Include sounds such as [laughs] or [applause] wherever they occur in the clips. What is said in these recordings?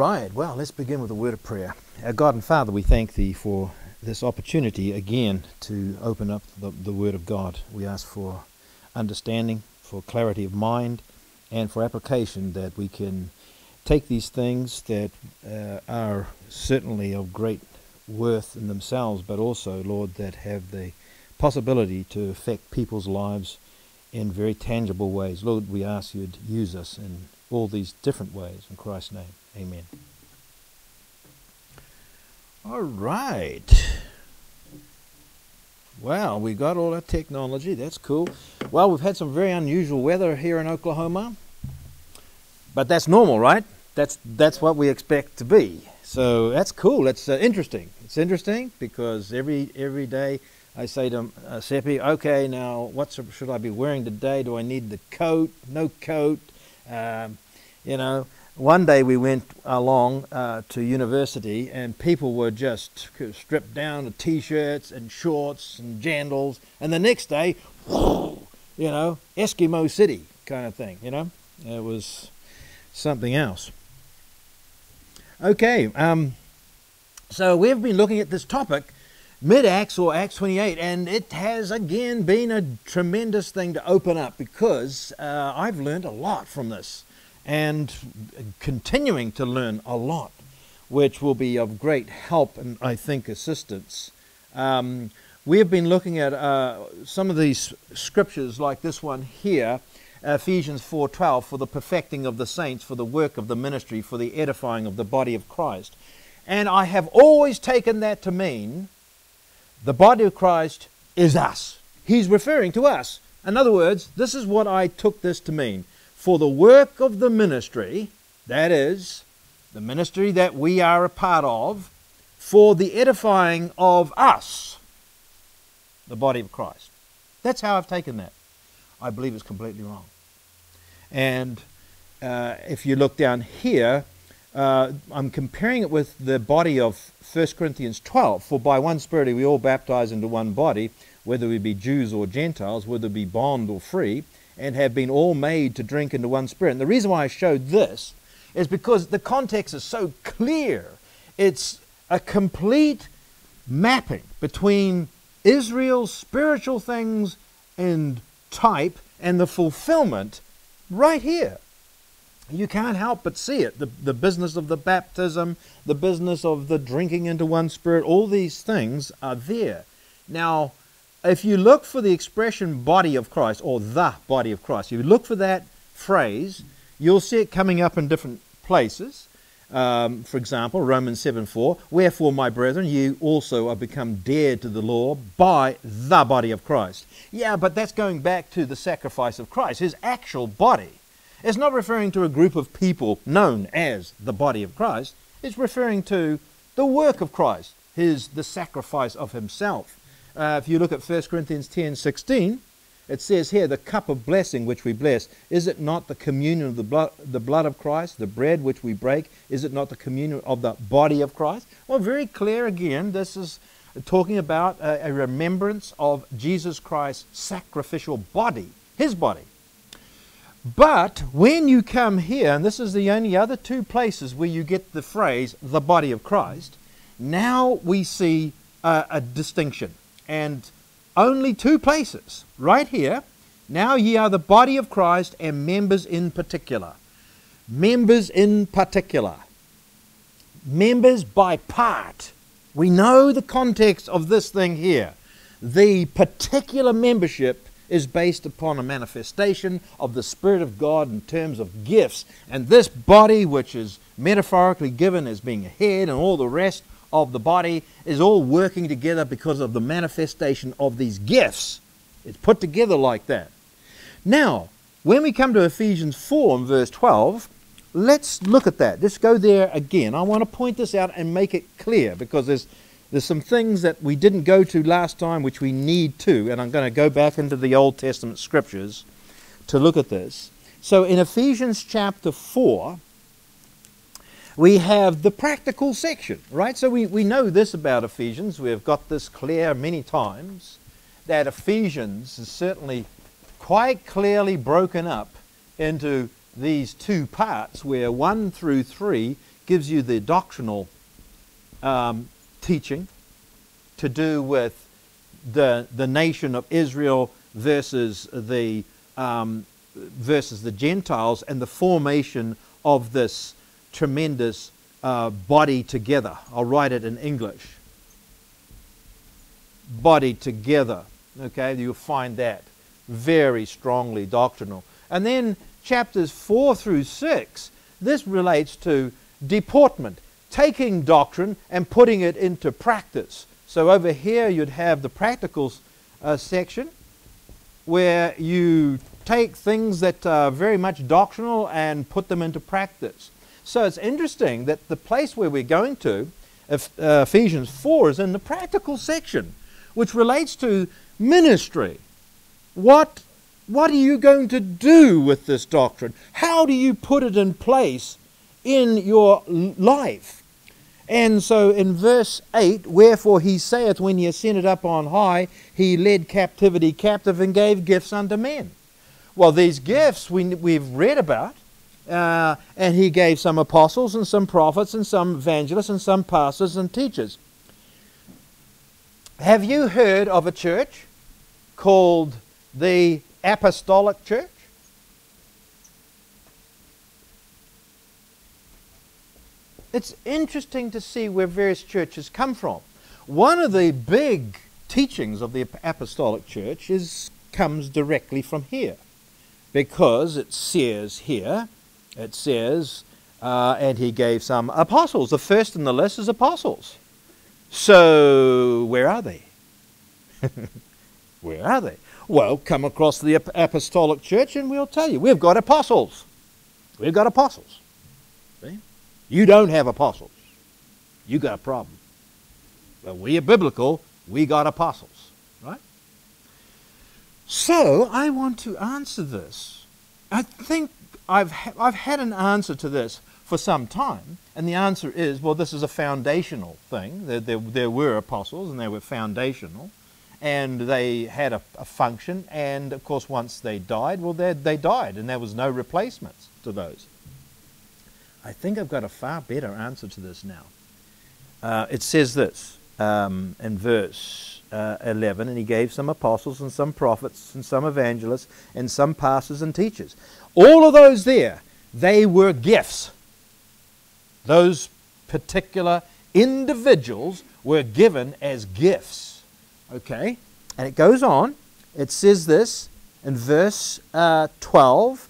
right, well, let's begin with a word of prayer. Our God and Father, we thank Thee for this opportunity again to open up the, the Word of God. We ask for understanding, for clarity of mind, and for application that we can take these things that uh, are certainly of great worth in themselves, but also, Lord, that have the possibility to affect people's lives in very tangible ways. Lord, we ask you to use us in all these different ways. In Christ's name, amen. All right. Well, we got all that technology. That's cool. Well, we've had some very unusual weather here in Oklahoma. But that's normal, right? That's, that's what we expect to be. So that's cool. That's uh, interesting. It's interesting because every, every day I say to uh, Seppi, okay, now what should I be wearing today? Do I need the coat? No coat? Um, you know, one day we went along uh, to university and people were just stripped down to t-shirts and shorts and jandals, and the next day, whoa, you know, Eskimo City kind of thing. You know, it was something else. Okay, um, so we've been looking at this topic mid Acts or Acts 28, and it has again been a tremendous thing to open up because uh, I've learned a lot from this and continuing to learn a lot, which will be of great help and I think assistance. Um, we have been looking at uh, some of these scriptures, like this one here, Ephesians 4:12, for the perfecting of the saints, for the work of the ministry, for the edifying of the body of Christ. And I have always taken that to mean the body of Christ is us. He's referring to us. In other words, this is what I took this to mean for the work of the ministry, that is, the ministry that we are a part of, for the edifying of us, the body of Christ. That's how I've taken that. I believe it's completely wrong. And uh, if you look down here, uh, I'm comparing it with the body of 1 Corinthians 12. For by one Spirit we all baptize into one body, whether we be Jews or Gentiles, whether we be bond or free and have been all made to drink into one spirit. And the reason why I showed this is because the context is so clear. It's a complete mapping between Israel's spiritual things and type and the fulfillment right here. You can't help but see it. The, the business of the baptism, the business of the drinking into one spirit, all these things are there. Now, if you look for the expression body of Christ or the body of Christ, if you look for that phrase, you'll see it coming up in different places. Um, for example, Romans 7 4, Wherefore, my brethren, you also are become dead to the law by the body of Christ. Yeah, but that's going back to the sacrifice of Christ, his actual body. It's not referring to a group of people known as the body of Christ, it's referring to the work of Christ, his, the sacrifice of himself. Uh, if you look at 1 Corinthians 10 16, it says here, the cup of blessing which we bless, is it not the communion of the blood, the blood of Christ? The bread which we break, is it not the communion of the body of Christ? Well, very clear again, this is talking about a, a remembrance of Jesus Christ's sacrificial body, his body. But when you come here, and this is the only other two places where you get the phrase the body of Christ, now we see a, a distinction and only two places. Right here, now ye are the body of Christ and members in particular. Members in particular. Members by part. We know the context of this thing here. The particular membership is based upon a manifestation of the Spirit of God in terms of gifts. And this body, which is metaphorically given as being a head and all the rest, of the body is all working together because of the manifestation of these gifts. It's put together like that. Now, when we come to Ephesians 4 and verse 12, let's look at that. Let's go there again. I want to point this out and make it clear because there's, there's some things that we didn't go to last time which we need to, and I'm going to go back into the Old Testament scriptures to look at this. So in Ephesians chapter 4, we have the practical section, right? So we, we know this about Ephesians. We've got this clear many times that Ephesians is certainly quite clearly broken up into these two parts where 1 through 3 gives you the doctrinal um, teaching to do with the, the nation of Israel versus the, um, versus the Gentiles and the formation of this tremendous uh, body together. I'll write it in English. Body together. Okay, you'll find that very strongly doctrinal. And then chapters 4 through 6, this relates to deportment, taking doctrine and putting it into practice. So over here you'd have the practical uh, section where you take things that are very much doctrinal and put them into practice. So it's interesting that the place where we're going to, uh, Ephesians 4, is in the practical section, which relates to ministry. What, what are you going to do with this doctrine? How do you put it in place in your life? And so in verse 8, wherefore he saith, when he ascended up on high, he led captivity captive and gave gifts unto men. Well, these gifts we, we've read about, uh, and he gave some apostles and some prophets and some evangelists and some pastors and teachers. Have you heard of a church called the Apostolic Church? It's interesting to see where various churches come from. One of the big teachings of the Apostolic Church is, comes directly from here because it says here, it says, uh, and he gave some apostles. The first in the list is apostles. So, where are they? [laughs] where are they? Well, come across the apostolic church and we'll tell you. We've got apostles. We've got apostles. See? You don't have apostles. You got a problem. But we are biblical. We got apostles. Right? So, I want to answer this. I think I've, ha- I've had an answer to this for some time. And the answer is well, this is a foundational thing. There, there, there were apostles and they were foundational and they had a, a, function. And of course, once they died, well, they, they died, and there was no replacements to those. I think I've got a far better answer to this now. Uh, it says this um, in verse uh, 11 and he gave some apostles and some prophets and some evangelists and some pastors and teachers. All of those there, they were gifts. Those particular individuals were given as gifts. Okay? And it goes on. It says this in verse uh, 12.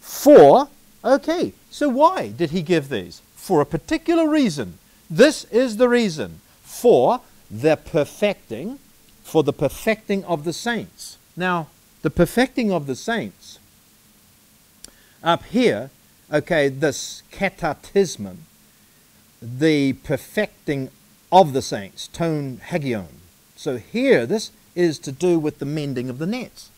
For, okay, so why did he give these? For a particular reason. This is the reason. For the perfecting, for the perfecting of the saints. Now, the perfecting of the saints, up here, okay, this katartismon, the perfecting of the saints, tone hagion, so here, this is to do with the mending of the nets,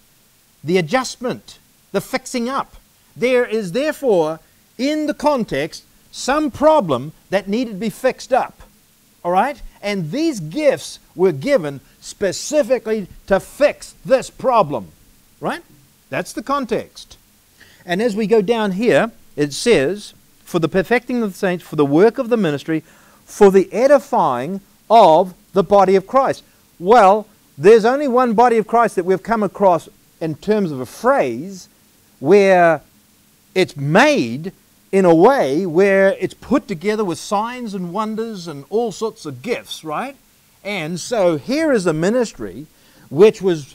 the adjustment, the fixing up. There is therefore, in the context, some problem that needed to be fixed up. All right? And these gifts were given specifically to fix this problem. Right? That's the context. And as we go down here, it says, for the perfecting of the saints, for the work of the ministry, for the edifying of the body of Christ. Well, there's only one body of Christ that we've come across in terms of a phrase where it's made in a way where it's put together with signs and wonders and all sorts of gifts, right? And so here is a ministry which was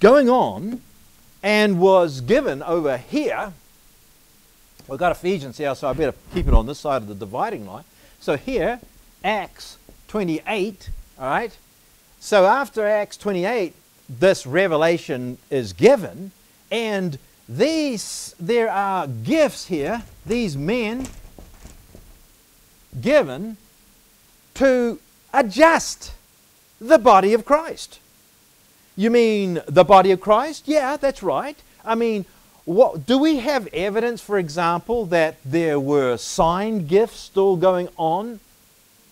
going on and was given over here. We've got Ephesians here, so I better keep it on this side of the dividing line. So here, Acts 28, all right, so after Acts 28, this revelation is given, and these there are gifts here, these men given to adjust the body of Christ. You mean the body of Christ? Yeah, that's right. I mean, what, do we have evidence, for example, that there were sign gifts still going on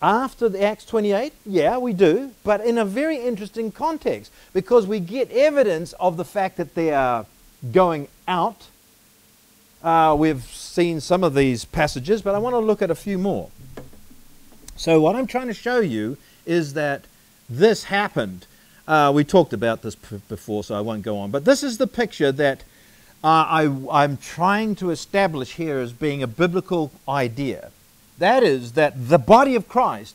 after the Acts 28? Yeah, we do, but in a very interesting context because we get evidence of the fact that they are going out Uh, we've seen some of these passages, but I want to look at a few more. So, what I'm trying to show you is that this happened. Uh, we talked about this p- before, so I won't go on. But this is the picture that uh, I, I'm trying to establish here as being a biblical idea. That is, that the body of Christ,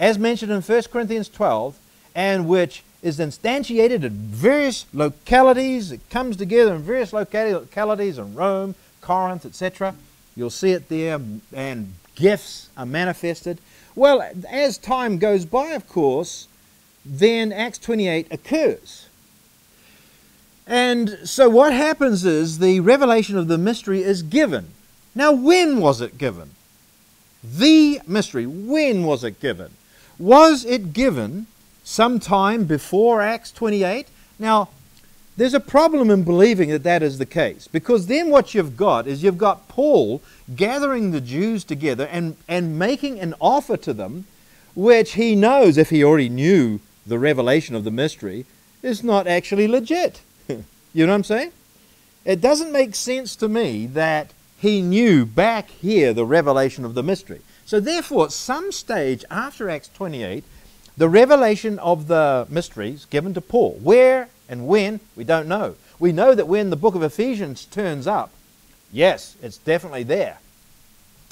as mentioned in 1 Corinthians 12, and which is instantiated in various localities, it comes together in various localities in Rome, Corinth, etc. You'll see it there, and gifts are manifested. Well, as time goes by, of course, then Acts 28 occurs. And so what happens is the revelation of the mystery is given. Now, when was it given? The mystery, when was it given? Was it given sometime before Acts 28? Now, there's a problem in believing that that is the case because then what you've got is you've got Paul gathering the Jews together and, and making an offer to them, which he knows, if he already knew the revelation of the mystery, is not actually legit. [laughs] you know what I'm saying? It doesn't make sense to me that he knew back here the revelation of the mystery. So, therefore, at some stage after Acts 28, the revelation of the mysteries given to Paul. Where and when, we don't know. We know that when the book of Ephesians turns up, yes, it's definitely there.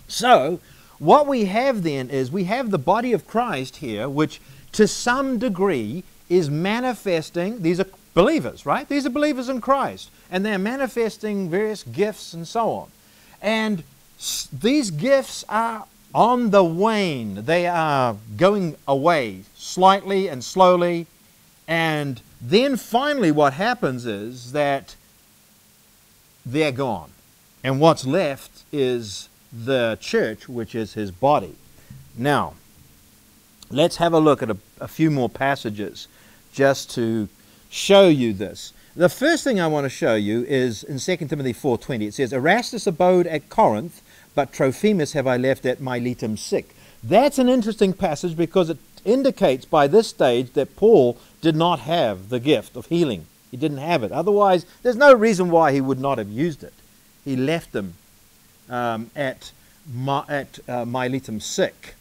So, what we have then is we have the body of Christ here, which to some degree is manifesting, these are believers, right? These are believers in Christ, and they're manifesting various gifts and so on. And these gifts are on the wane. They are going away slightly and slowly. And then finally, what happens is that they're gone. And what's left is the church, which is his body. Now, let's have a look at a, a few more passages just to show you this. The first thing I want to show you is in 2 Timothy 4:20. It says, "Erastus abode at Corinth, but Trophimus have I left at Miletum sick. That's an interesting passage because it indicates by this stage that Paul did not have the gift of healing. He didn't have it. Otherwise, there's no reason why he would not have used it. He left them um, at, at uh, Miletum sick.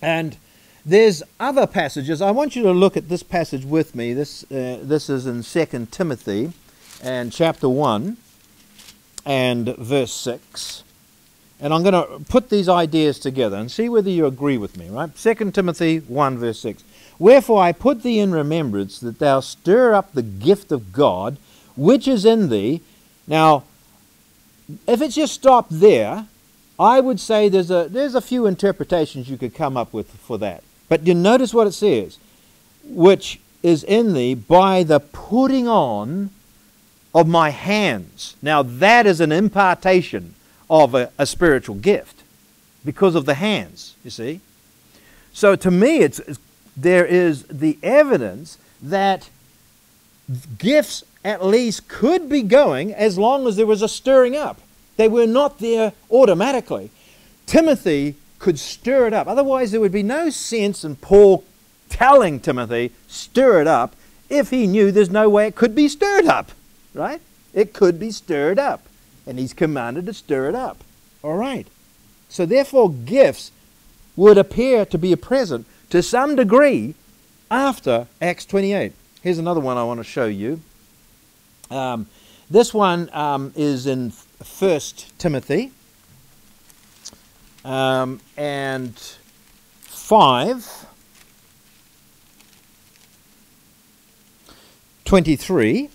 And there's other passages. I want you to look at this passage with me. This, uh, this is in 2 Timothy and chapter 1 and verse 6. And I'm going to put these ideas together and see whether you agree with me, right? 2 Timothy 1, verse 6. Wherefore I put thee in remembrance that thou stir up the gift of God which is in thee. Now, if it's just stopped there, I would say there's a, there's a few interpretations you could come up with for that. But you notice what it says, which is in thee by the putting on of my hands. Now, that is an impartation of a, a spiritual gift because of the hands, you see. So to me, it's, it's, there is the evidence that gifts at least could be going as long as there was a stirring up. They were not there automatically. Timothy could stir it up. Otherwise, there would be no sense in Paul telling Timothy, stir it up, if he knew there's no way it could be stirred up. Right? It could be stirred up and he's commanded to stir it up. All right. So, therefore, gifts would appear to be a present to some degree after Acts 28. Here's another one I want to show you. Um, this one um, is in 1 Timothy um, and 5 23.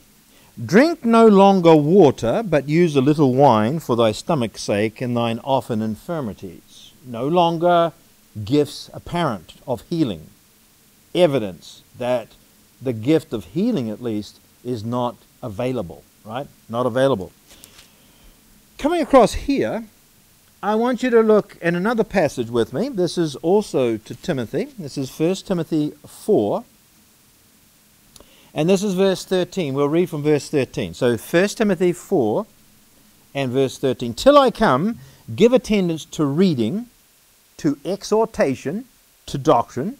Drink no longer water, but use a little wine for thy stomach's sake and thine often infirmities. No longer gifts apparent of healing. Evidence that the gift of healing, at least, is not available, right? Not available. Coming across here, I want you to look at another passage with me. This is also to Timothy. This is 1 Timothy 4 and this is verse 13. We'll read from verse 13. So 1 Timothy 4 and verse 13. Till I come, give attendance to reading, to exhortation, to doctrine.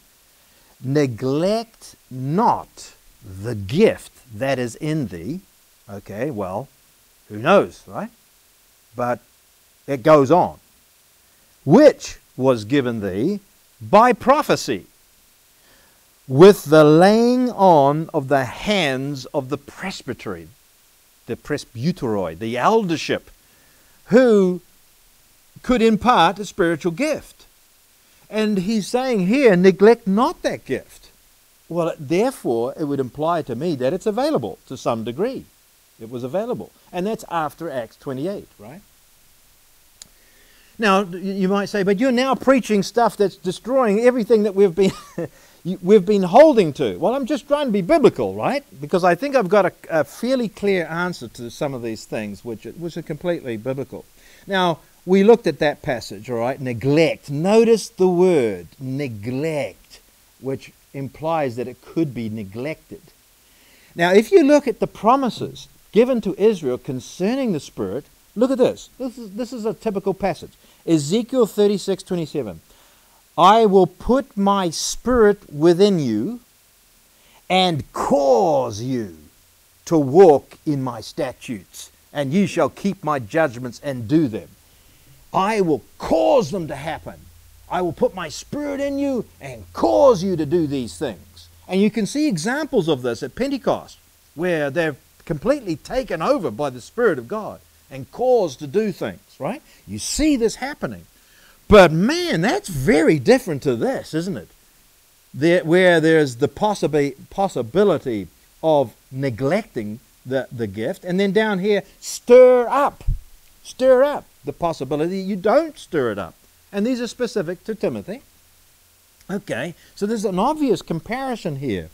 Neglect not the gift that is in thee. Okay, well, who knows, right? But it goes on. Which was given thee by prophecy, with the laying on of the hands of the presbytery, the presbyteroi, the eldership, who could impart a spiritual gift. And he's saying here, neglect not that gift. Well, therefore, it would imply to me that it's available to some degree. It was available. And that's after Acts 28, right? Now, you might say, but you're now preaching stuff that's destroying everything that we've been, [laughs] we've been holding to. Well, I'm just trying to be biblical, right? Because I think I've got a, a fairly clear answer to some of these things, which, which are completely biblical. Now, we looked at that passage, all right? Neglect. Notice the word neglect, which implies that it could be neglected. Now, if you look at the promises given to Israel concerning the Spirit, look at this. This is, this is a typical passage. Ezekiel 36 27. I will put my spirit within you and cause you to walk in my statutes, and you shall keep my judgments and do them. I will cause them to happen. I will put my spirit in you and cause you to do these things. And you can see examples of this at Pentecost, where they're completely taken over by the Spirit of God and caused to do things, right? You see this happening. But man, that's very different to this, isn't it? There, where there's the possibi- possibility of neglecting the, the gift, and then down here, stir up. Stir up the possibility you don't stir it up. And these are specific to Timothy. Okay, so there's an obvious comparison here.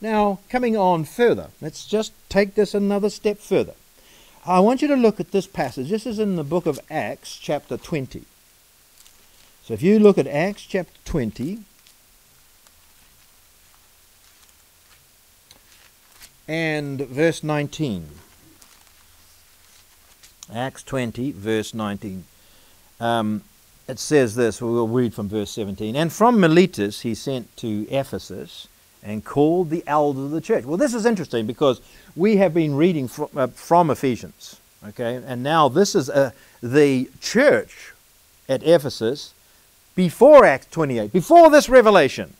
Now, coming on further, let's just take this another step further. I want you to look at this passage. This is in the book of Acts, chapter 20. So if you look at Acts chapter 20, and verse 19. Acts 20, verse 19. Um, it says this, we'll read from verse 17. And from Miletus he sent to Ephesus and called the elders of the church. Well, this is interesting because we have been reading from, uh, from Ephesians, okay, and now this is uh, the church at Ephesus before Acts 28, before this revelation.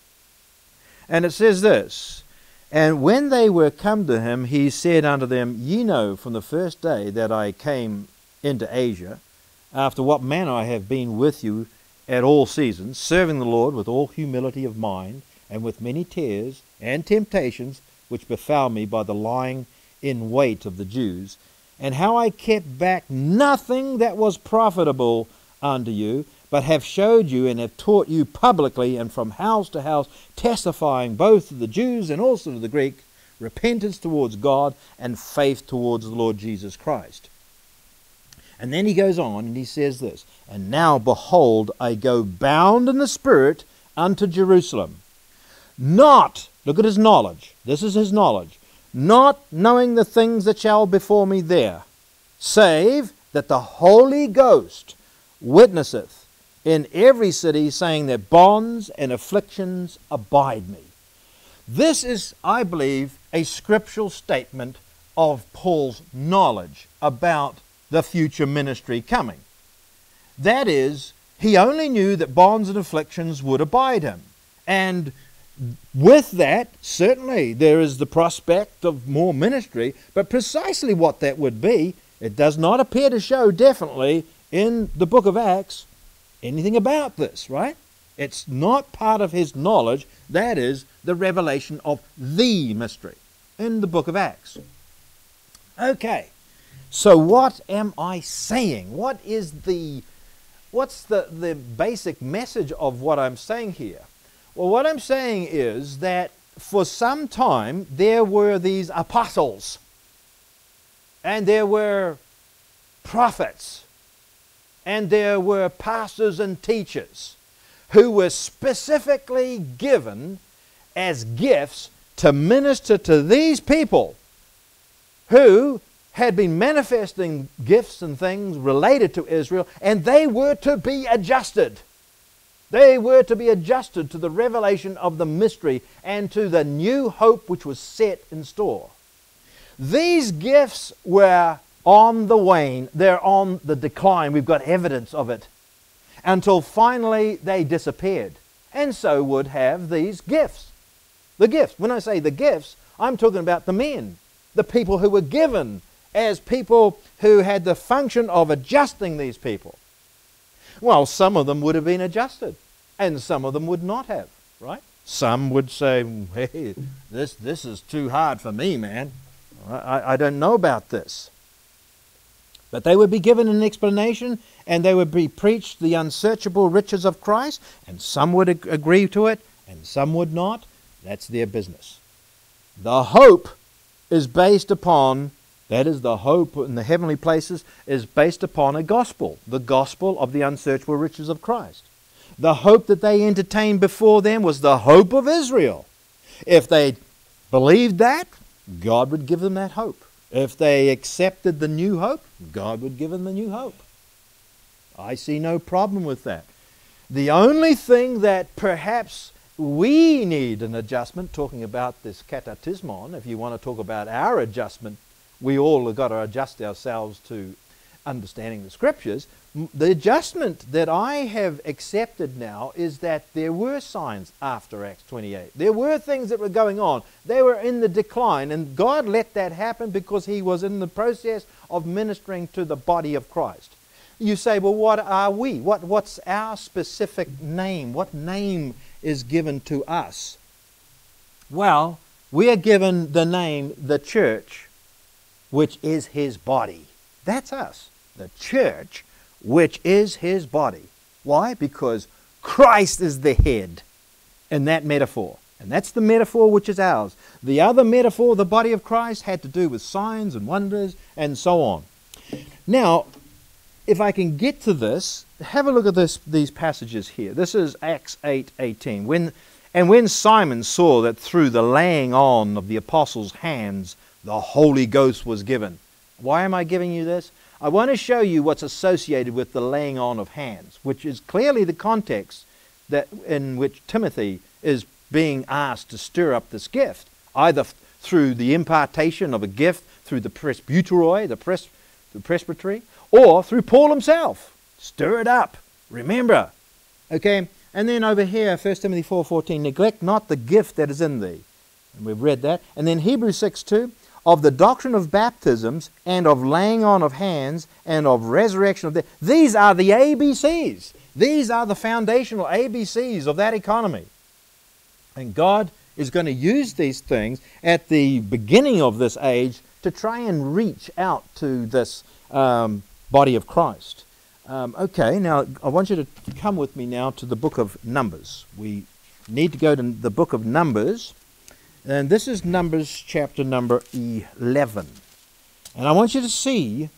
And it says this And when they were come to him, he said unto them, Ye know from the first day that I came into Asia, after what manner I have been with you at all seasons, serving the Lord with all humility of mind and with many tears and temptations which befell me by the lying in wait of the Jews, and how I kept back nothing that was profitable unto you, but have showed you and have taught you publicly and from house to house, testifying both to the Jews and also to the Greek, repentance towards God and faith towards the Lord Jesus Christ. And then he goes on and he says this And now behold, I go bound in the Spirit unto Jerusalem not, look at his knowledge, this is his knowledge, not knowing the things that shall befall me there, save that the Holy Ghost witnesseth in every city, saying that bonds and afflictions abide me. This is, I believe, a scriptural statement of Paul's knowledge about the future ministry coming. That is, he only knew that bonds and afflictions would abide him. And with that, certainly there is the prospect of more ministry, but precisely what that would be, it does not appear to show definitely in the book of Acts anything about this, right? It's not part of his knowledge. That is the revelation of the mystery in the book of Acts. Okay, so what am I saying? What is the what's the, the basic message of what I'm saying here? Well, what I'm saying is that for some time there were these apostles and there were prophets and there were pastors and teachers who were specifically given as gifts to minister to these people who had been manifesting gifts and things related to Israel, and they were to be adjusted. They were to be adjusted to the revelation of the mystery and to the new hope which was set in store. These gifts were on the wane, they're on the decline. We've got evidence of it. Until finally they disappeared. And so would have these gifts. The gifts. When I say the gifts, I'm talking about the men, the people who were given as people who had the function of adjusting these people. Well, some of them would have been adjusted, and some of them would not have, right? Some would say, hey, this, this is too hard for me, man. I, I don't know about this. But they would be given an explanation and they would be preached the unsearchable riches of Christ, and some would ag- agree to it and some would not. That's their business. The hope is based upon, that is, the hope in the heavenly places is based upon a gospel, the gospel of the unsearchable riches of Christ. The hope that they entertained before them was the hope of Israel. If they believed that, God would give them that hope. If they accepted the new hope, God would give them the new hope. I see no problem with that. The only thing that perhaps we need an adjustment, talking about this katartismon, if you want to talk about our adjustment, we all have got to adjust ourselves to understanding the scriptures. The adjustment that I have accepted now is that there were signs after Acts 28. There were things that were going on. They were in the decline, and God let that happen because He was in the process of ministering to the body of Christ. You say, well, what are we? What, what's our specific name? What name is given to us? Well, we are given the name the church, which is His body. That's us, the church, which is his body. Why? Because Christ is the head in that metaphor. And that's the metaphor which is ours. The other metaphor, the body of Christ, had to do with signs and wonders and so on. Now, if I can get to this, have a look at this, these passages here. This is Acts 8 18. When, and when Simon saw that through the laying on of the apostles' hands the Holy Ghost was given. Why am I giving you this? I want to show you what's associated with the laying on of hands, which is clearly the context that in which Timothy is being asked to stir up this gift, either through the impartation of a gift through the presbyteroi, the, pres- the presbytery, or through Paul himself. Stir it up. Remember. Okay? And then over here, 1 Timothy 4.14, neglect not the gift that is in thee. And we've read that. And then Hebrews 6 2, of the doctrine of baptisms and of laying on of hands and of resurrection of the these are the ABCs. These are the foundational ABCs of that economy. And God is going to use these things at the beginning of this age to try and reach out to this um, body of Christ. Um, okay, now I want you to come with me now to the book of Numbers. We need to go to the book of Numbers. And this is Numbers chapter number 11. And I want you to see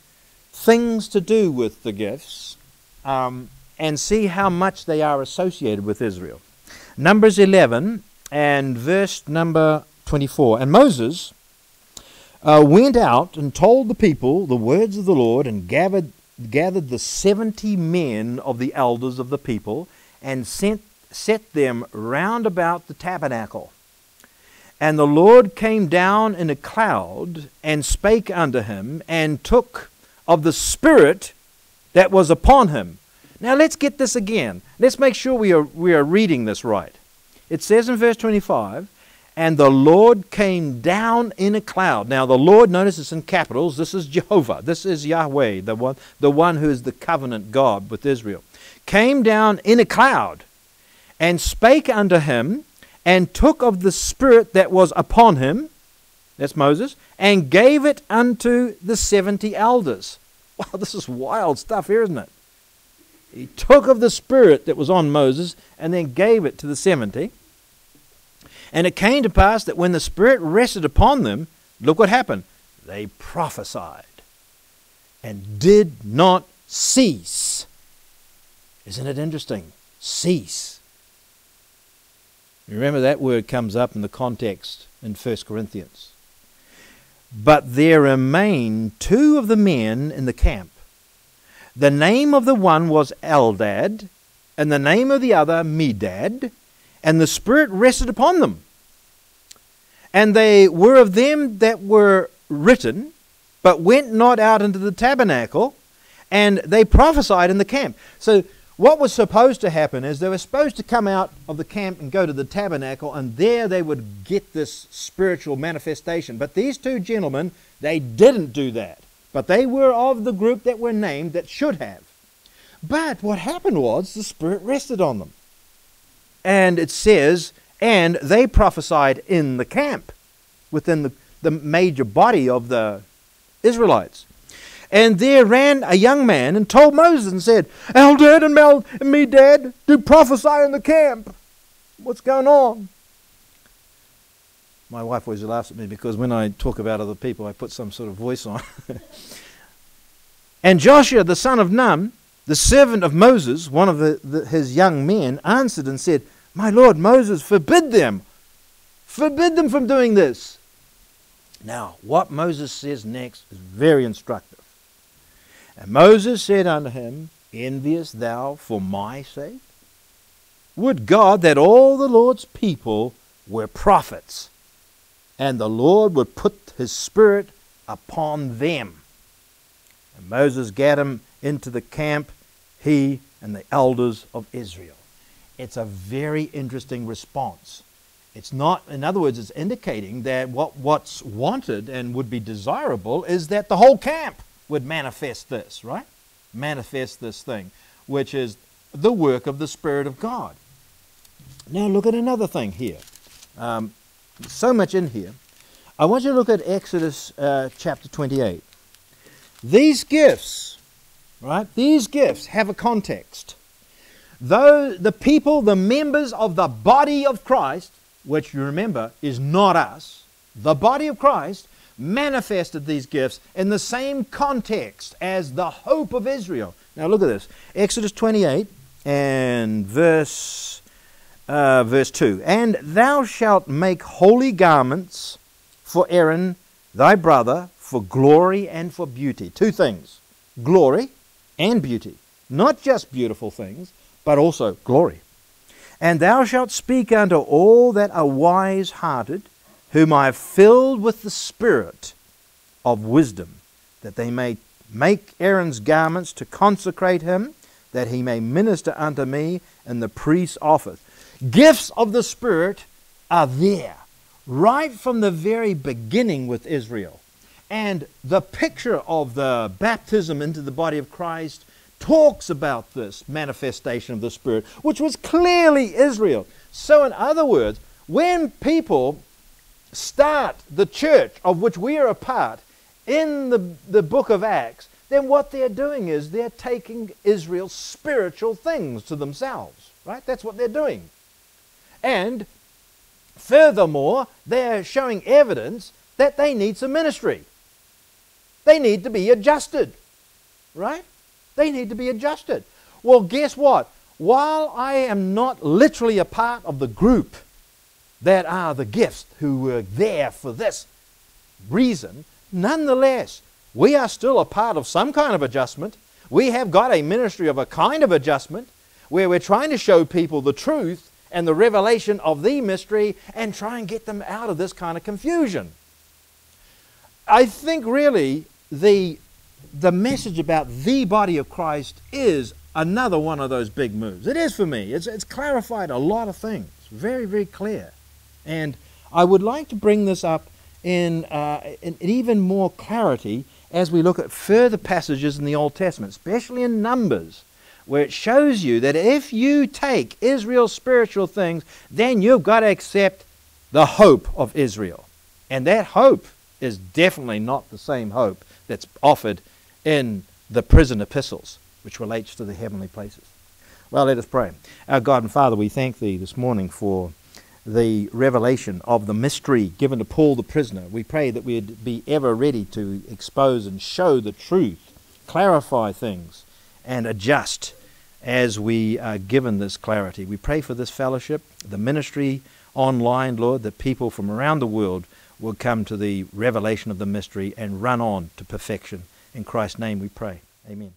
things to do with the gifts um, and see how much they are associated with Israel. Numbers 11 and verse number 24. And Moses uh, went out and told the people the words of the Lord and gathered, gathered the 70 men of the elders of the people and sent, set them round about the tabernacle. And the Lord came down in a cloud and spake unto him and took of the Spirit that was upon him. Now let's get this again. Let's make sure we are, we are reading this right. It says in verse 25, and the Lord came down in a cloud. Now the Lord, notice it's in capitals. This is Jehovah. This is Yahweh, the one, the one who is the covenant God with Israel. Came down in a cloud and spake unto him and took of the Spirit that was upon him, that's Moses, and gave it unto the 70 elders. [laughs] Wow, this is wild stuff here, isn't it? He took of the Spirit that was on Moses and then gave it to the 70. And it came to pass that when the Spirit rested upon them, look what happened. They prophesied and did not cease. Isn't it interesting? Cease. Remember that word comes up in the context in 1 Corinthians. But there remained two of the men in the camp. The name of the one was Eldad, and the name of the other Medad, and the Spirit rested upon them. And they were of them that were written, but went not out into the tabernacle, and they prophesied in the camp. So, what was supposed to happen is they were supposed to come out of the camp and go to the tabernacle, and there they would get this spiritual manifestation. But these two gentlemen, they didn't do that. But they were of the group that were named that should have. But what happened was the Spirit rested on them. And it says, and they prophesied in the camp, within the, the major body of the Israelites. And there ran a young man and told Moses and said, Eldad and, Mel and me, Dad, do prophesy in the camp. What's going on? My wife always laughs at me because when I talk about other people, I put some sort of voice on. [laughs] and Joshua, the son of Nun, the servant of Moses, one of the, the, his young men, answered and said, My Lord Moses, forbid them. Forbid them from doing this. Now, what Moses says next is very instructive. And Moses said unto him, Envious thou for my sake? Would God that all the Lord's people were prophets, and the Lord would put his spirit upon them. And Moses gat him into the camp, he and the elders of Israel. It's a very interesting response. It's not, in other words, it's indicating that what, what's wanted and would be desirable is that the whole camp would manifest this, right? Manifest this thing, which is the work of the Spirit of God. Now, look at another thing here. Um, so much in here. I want you to look at Exodus uh, chapter 28. These gifts, right? These gifts have a context. Though the people, the members of the body of Christ, which you remember is not us, the body of Christ manifested these gifts in the same context as the hope of Israel. Now look at this. Exodus 28 and verse uh, verse 2. And thou shalt make holy garments for Aaron thy brother for glory and for beauty. Two things. Glory and beauty. Not just beautiful things, but also glory. And thou shalt speak unto all that are wise hearted whom I have filled with the Spirit of wisdom, that they may make Aaron's garments to consecrate him, that he may minister unto me in the priest's office. Gifts of the Spirit are there, right from the very beginning with Israel. And the picture of the baptism into the body of Christ talks about this manifestation of the Spirit, which was clearly Israel. So, in other words, when people start the church of which we are a part in the, the book of Acts, then what they're doing is they're taking Israel's spiritual things to themselves. Right? That's what they're doing. And furthermore, they're showing evidence that they need some ministry. They need to be adjusted. Right? They need to be adjusted. Well, guess what? While I am not literally a part of the group that are the gifts who were there for this reason, nonetheless, we are still a part of some kind of adjustment. We have got a ministry of a kind of adjustment where we're trying to show people the truth and the revelation of the mystery and try and get them out of this kind of confusion. I think really the, the message about the body of Christ is another one of those big moves. It is for me. It's, it's clarified a lot of things. Very, very clear. And I would like to bring this up in, uh, in, in even more clarity as we look at further passages in the Old Testament, especially in Numbers, where it shows you that if you take Israel's spiritual things, then you've got to accept the hope of Israel. And that hope is definitely not the same hope that's offered in the prison epistles, which relates to the heavenly places. Well, let us pray. Our God and Father, we thank Thee this morning for the revelation of the mystery given to Paul the prisoner. We pray that we'd be ever ready to expose and show the truth, clarify things, and adjust as we are given this clarity. We pray for this fellowship, the ministry online, Lord, that people from around the world will come to the revelation of the mystery and run on to perfection. In Christ's name we pray. Amen.